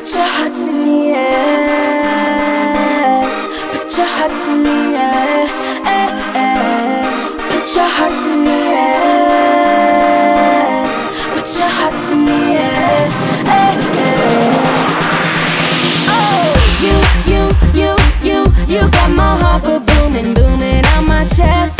Put your hearts in the air. Put your hearts in the air. Eh. Put your hearts in the air. Put your hearts in the air. Eh. Oh, you, you, you, you, you got my heart booming, booming out my chest.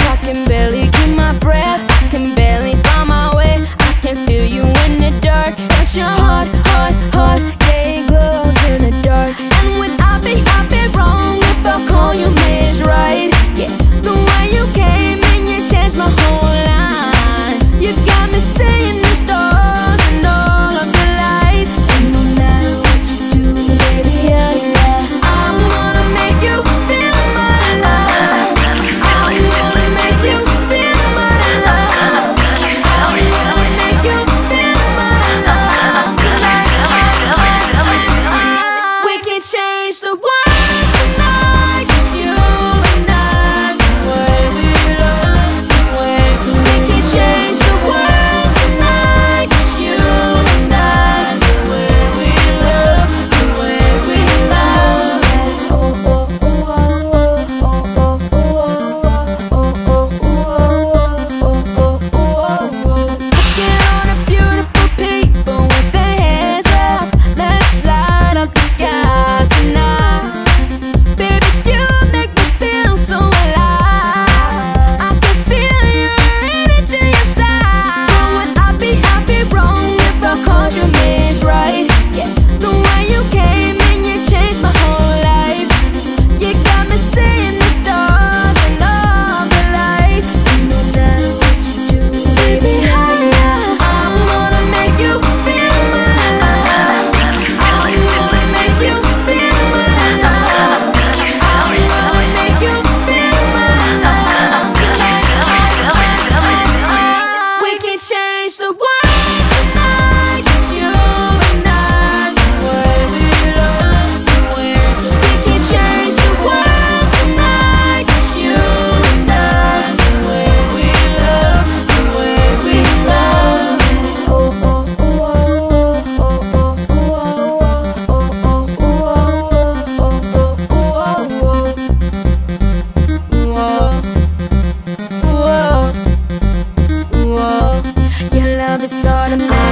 it's automatic